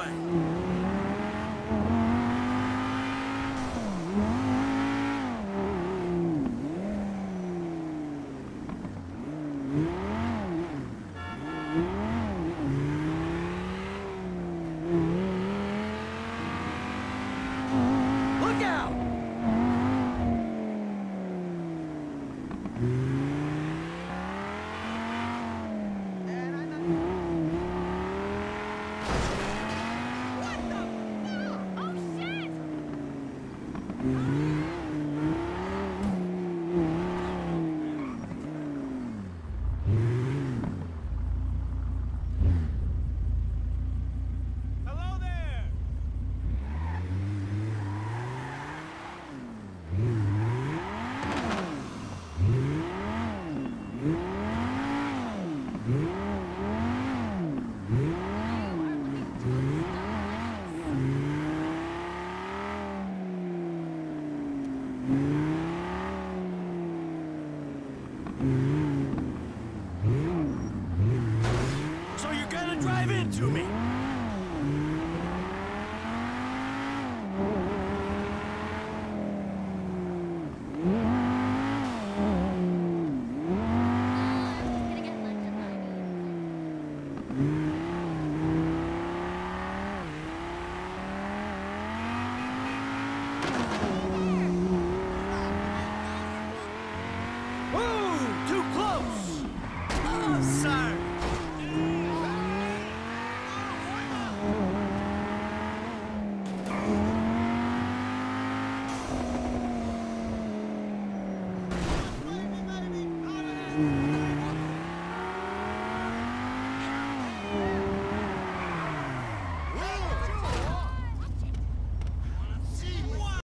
对。Hello So you're gonna drive into me? gonna Whoa! Too close! Oh. Thank